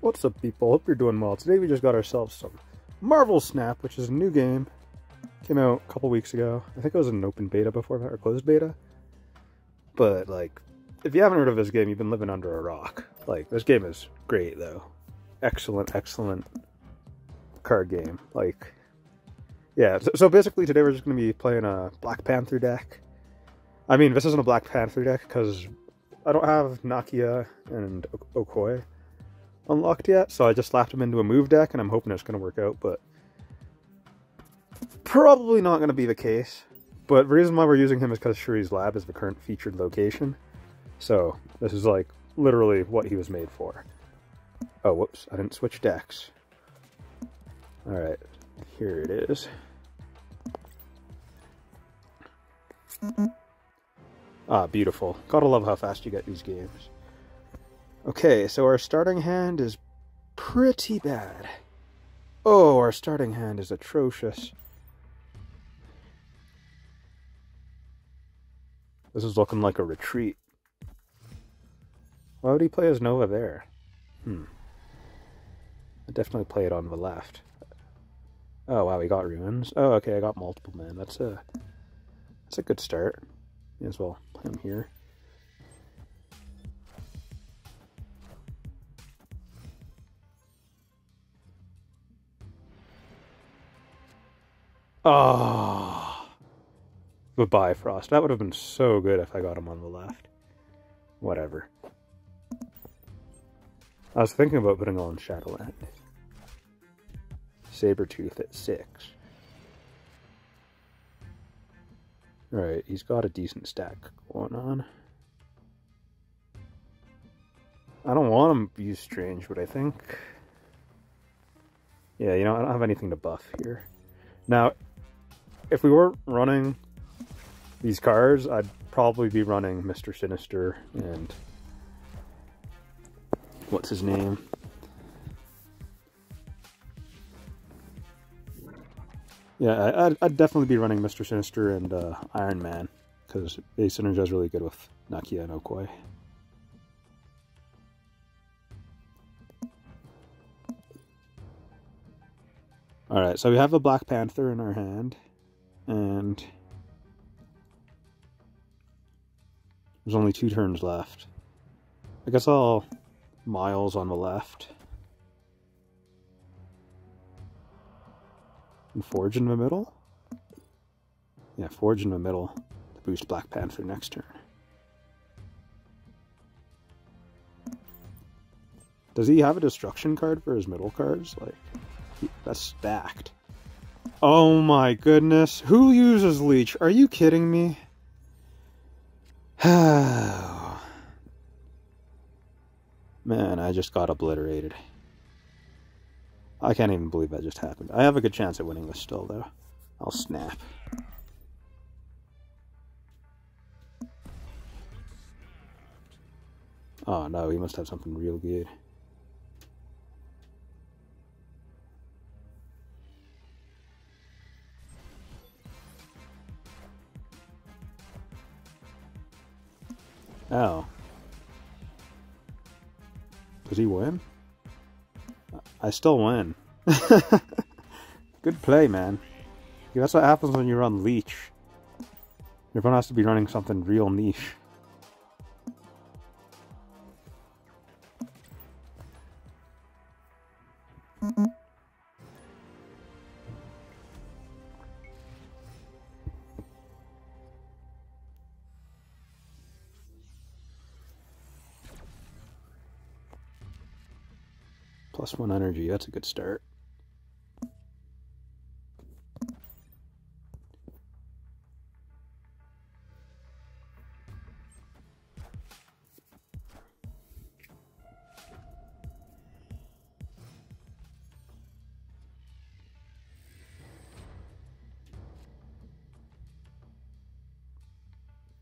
What's up, people? Hope you're doing well. Today we just got ourselves some Marvel Snap, which is a new game. Came out a couple weeks ago. I think it was an open beta before that, or closed beta. But, like, if you haven't heard of this game, you've been living under a rock. Like, this game is great, though. Excellent, excellent card game. Like, yeah, so, so basically today we're just going to be playing a Black Panther deck. I mean, this isn't a Black Panther deck because I don't have Nakia and Okoye unlocked yet, so I just slapped him into a move deck, and I'm hoping it's going to work out, but probably not going to be the case. But the reason why we're using him is because Shuri's Lab is the current featured location. So this is like literally what he was made for. Oh, whoops, I didn't switch decks. Alright, here it is. Ah, beautiful. Gotta love how fast you get these games. Okay, so our starting hand is pretty bad. Oh, our starting hand is atrocious. This is looking like a retreat. Why would he play as Nova there? Hmm. I definitely play it on the left. Oh wow, we got ruins. Oh okay, I got multiple man. That's a that's a good start. May as well play him here. Oh. Goodbye, Frost. That would have been so good if I got him on the left. Whatever. I was thinking about putting on Shadowland. Sabretooth at 6. Alright, he's got a decent stack going on. I don't want him to use Strange, but I think... Yeah, you know, I don't have anything to buff here. Now, if we weren't running these cars, I'd probably be running Mr. Sinister and what's his name? Yeah, I'd, I'd definitely be running Mr. Sinister and uh, Iron Man because synergy is really good with Nakia and Okoye. Alright, so we have a Black Panther in our hand and there's only two turns left. I guess I'll Miles on the left. And Forge in the middle? Yeah, Forge in the middle to boost Black Panther next turn. Does he have a destruction card for his middle cards? Like, that's stacked. Oh my goodness. Who uses leech? Are you kidding me? Man, I just got obliterated. I can't even believe that just happened. I have a good chance at winning this still, though. I'll snap. Oh no, he must have something real good. Oh. Does he win? I still win. Good play, man. That's what happens when you run Leech. Everyone has to be running something real niche. Plus one energy, that's a good start.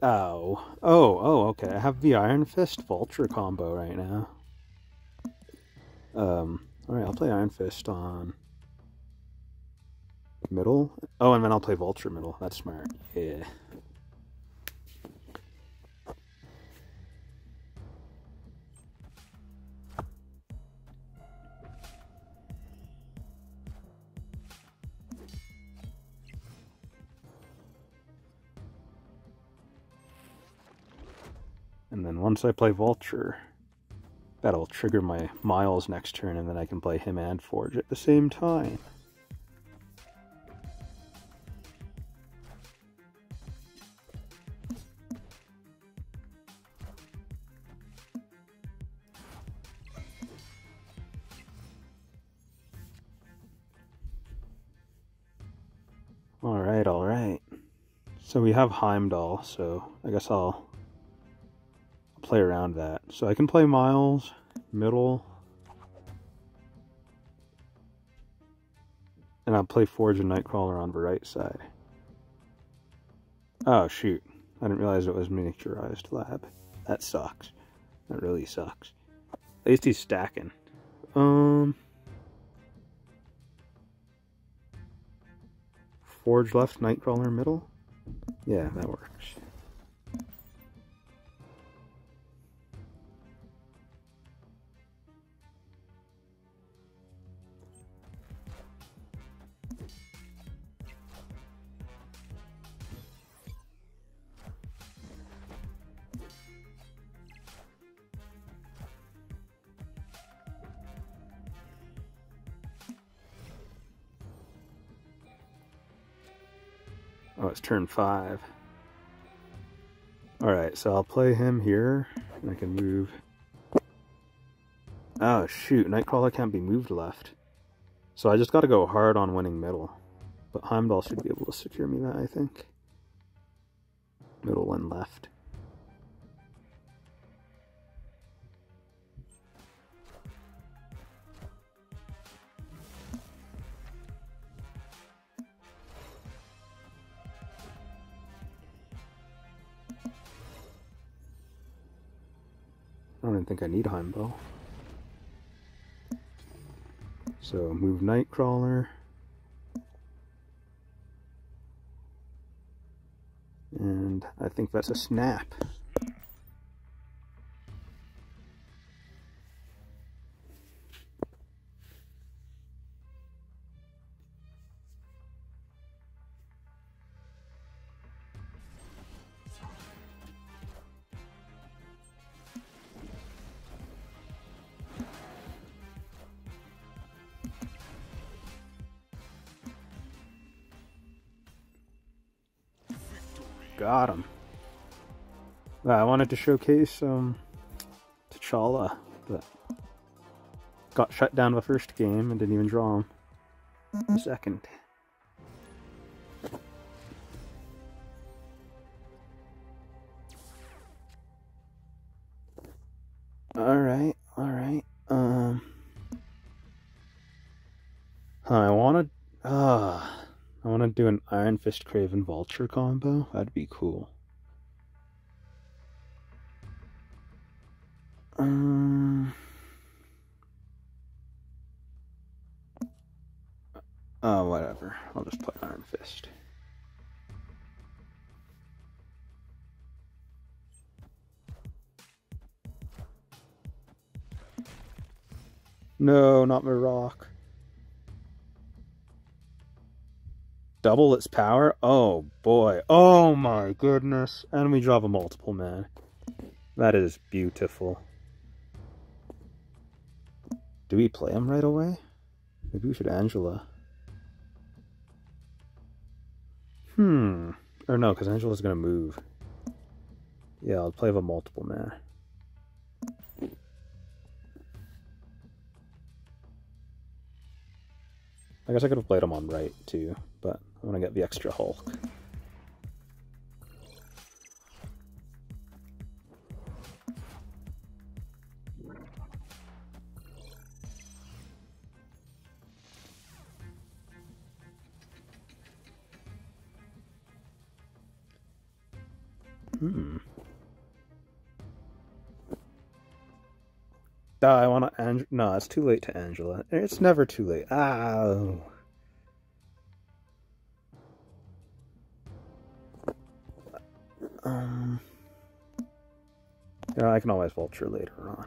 Oh. Oh, oh, okay. I have the Iron Fist Vulture combo right now. Um, all right, I'll play Iron Fist on middle. Oh, and then I'll play Vulture middle. That's smart. Yeah. And then once I play Vulture, that'll trigger my Miles next turn, and then I can play him and Forge at the same time. Alright, alright. So we have Heimdall, so I guess I'll play around that. So I can play Miles, middle, and I'll play Forge and Nightcrawler on the right side. Oh shoot, I didn't realize it was miniaturized lab. That sucks. That really sucks. At least he's stacking. Um... Forge left, Nightcrawler middle? Yeah, that works. Turn five. Alright, so I'll play him here. And I can move... Oh, shoot. Nightcrawler can't be moved left. So I just gotta go hard on winning middle. But Heimdall should be able to secure me that, I think. Middle and left. Even think I need a Heimdall. So move Nightcrawler. And I think that's a snap. I wanted to showcase um, T'Challa, but got shut down the first game and didn't even draw him the second. Alright, alright. Um I wanna uh I wanna do an Iron Fist Kraven Vulture combo. That'd be cool. Um Oh, whatever. I'll just play Iron Fist. No, not my rock. Double its power? Oh boy. Oh my goodness. And we drop a multiple man. That is beautiful. Do we play him right away? Maybe we should Angela. Hmm. Or no, because Angela's going to move. Yeah, I'll play with a multiple man. I guess I could have played him on right too, but I want to get the extra Hulk. Hmm. I want to. Ang- no, it's too late to Angela. It's never too late. Oh. Um. You know, I can always vulture later on.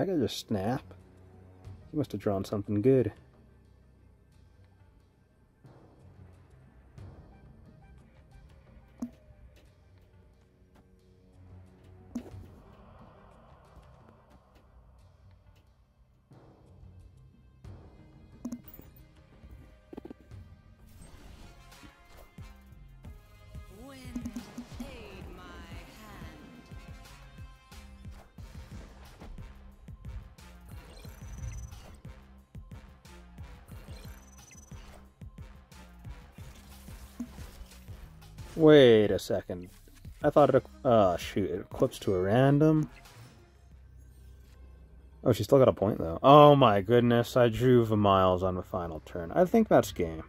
Did that guy just snap? He must have drawn something good. Wait a second. I thought it. Oh, shoot. It equips to a random. Oh, she still got a point, though. Oh my goodness. I drew the miles on the final turn. I think that's game.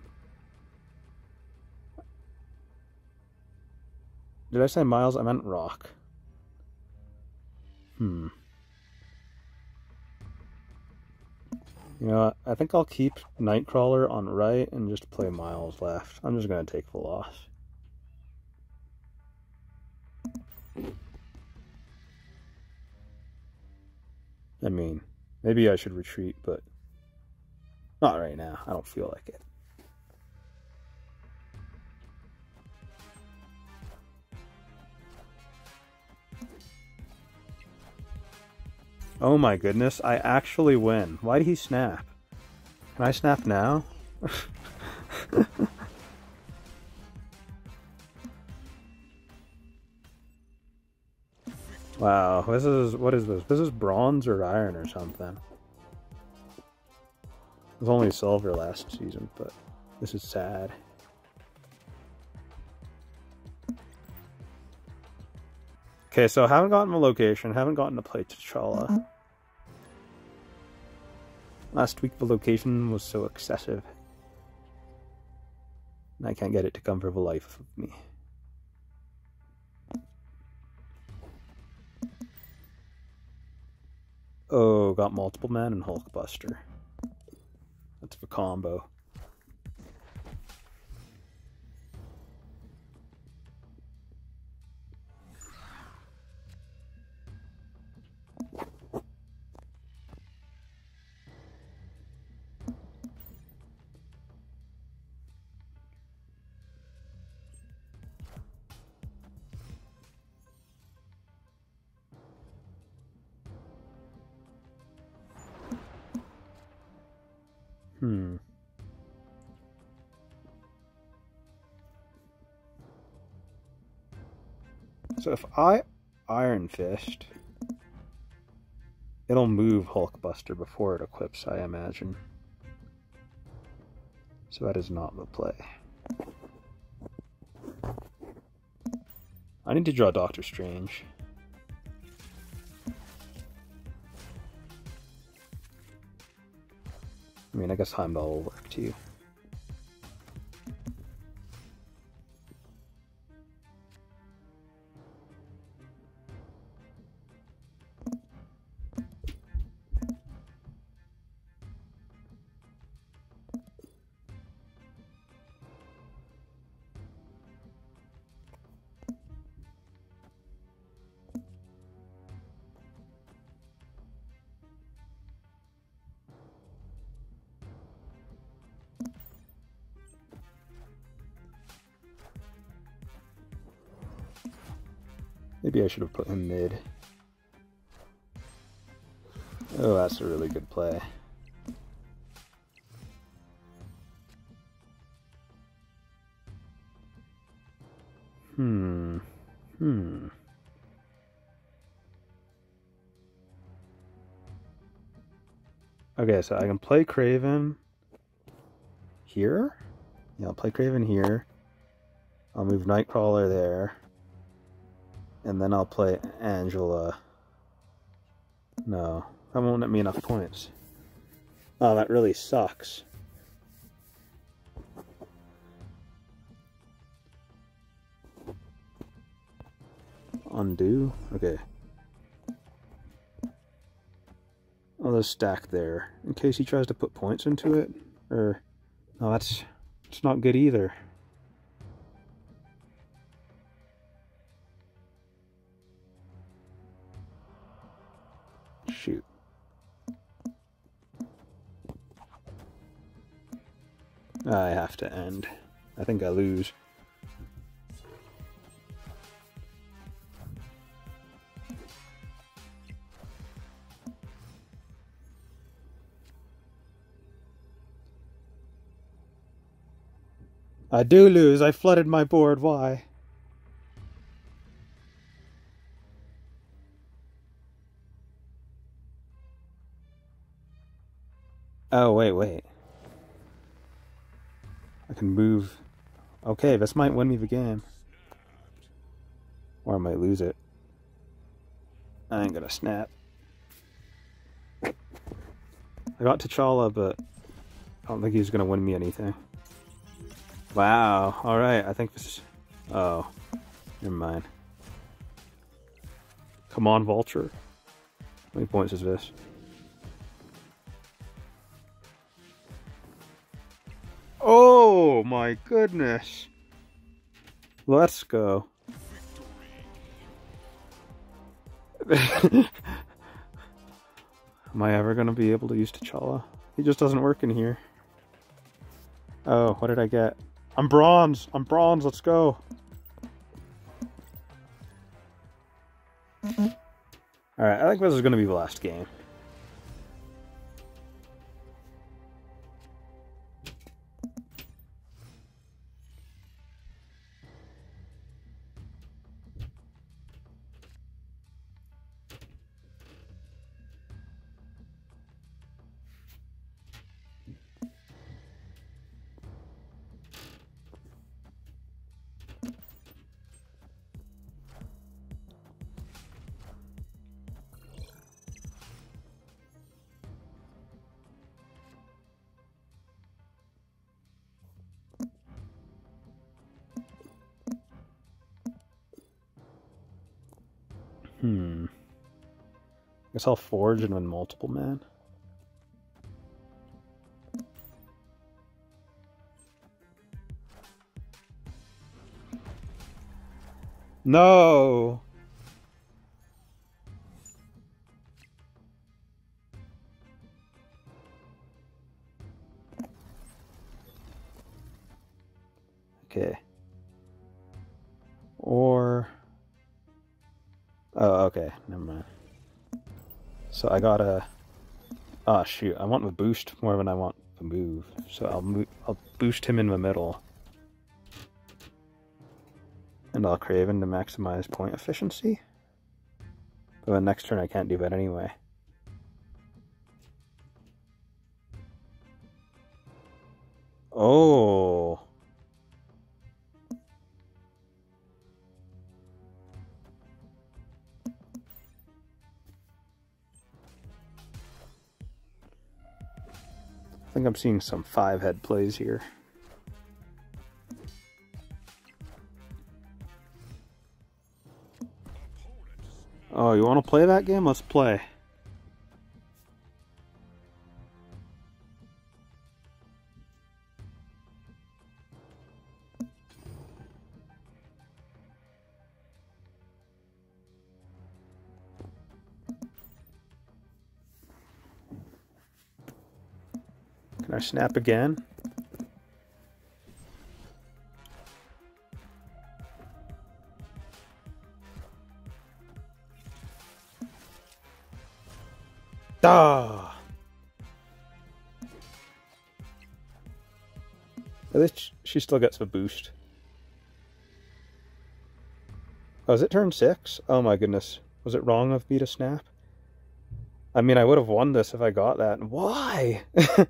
Did I say miles? I meant rock. Hmm. You know. I think I'll keep Nightcrawler on right and just play Miles left. I'm just going to take the loss. I mean, maybe I should retreat, but not right now. I don't feel like it. Oh my goodness, I actually win. Why did he snap? Can I snap now? wow, this is what is this? This is bronze or iron or something. It was only silver last season, but this is sad. Okay, so haven't gotten a location, haven't gotten to play T'Challa. Last week the location was so excessive. And I can't get it to come for the life of me. Oh, got multiple man and Hulkbuster. That's a combo. Hmm. So if I Iron Fist, it'll move Hulkbuster before it equips, I imagine. So that is not the play. I need to draw Doctor Strange. I mean, I guess Heimdall will work too. I should have put him mid. Oh, that's a really good play. Hmm. Hmm. Okay, so I can play Kraven here. Yeah, I'll play Kraven here. I'll move Nightcrawler there. And then I'll play Angela No, that won't net me enough points. Oh, that really sucks. Undo? Okay. Oh, I'll just stack there in case he tries to put points into it. Or, no, that's, it's not good either. Think I lose. I do lose. I flooded my board. Why? Oh, wait, wait. I can move. Okay, this might win me the game. Or I might lose it. I ain't gonna snap. I got T'Challa, but I don't think he's gonna win me anything. Wow, alright, I think this is... Oh, never mind. Come on, Vulture. How many points is this? Oh my goodness. Let's go. Am I ever going to be able to use T'Challa? He just doesn't work in here. Oh, what did I get? I'm bronze. I'm bronze. Let's go. Alright, I think this is going to be the last game. Hmm. I Guess I'll forge and win multiple man. No. So I gotta. Ah, oh, shoot. I want the boost more than I want the move. So I'll move. I'll boost him in the middle, and I'll Kraven to maximize point efficiency. But the next turn I can't do that anyway. Oh. Think I'm seeing some five head plays here. Oh, you want to play that game? Let's play. Can I snap again? Ah! At least she still gets a boost. Oh, is it turn six? Oh my goodness. Was it wrong of me to snap? I mean, I would have won this if I got that. Why?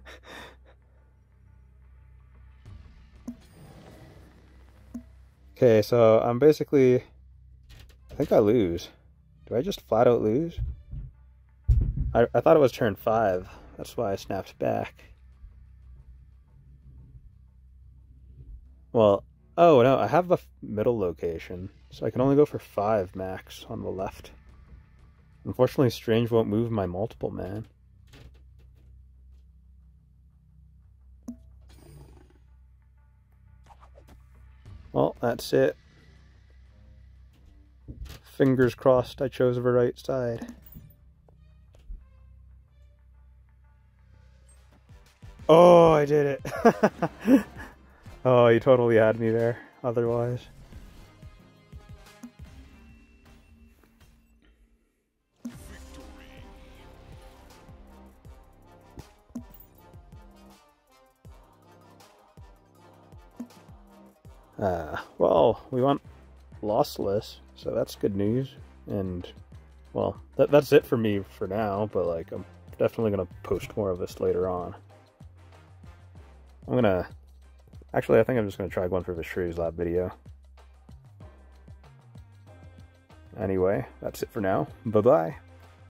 okay, so I'm basically... I think I lose. Do I just flat out lose? I, I thought it was turn five. That's why I snapped back. Well, oh no, I have the middle location, so I can only go for five max on the left. Unfortunately, Strange won't move my multiple man. Well, that's it. Fingers crossed I chose the right side. Oh, I did it. oh, you totally had me there, otherwise. Uh, well, we went lossless, so that's good news. And, well, that, that's it for me for now, but, like, I'm definitely going to post more of this later on. I'm going to... Actually, I think I'm just going to try going for the Shuri's Lab video. Anyway, that's it for now. Bye-bye.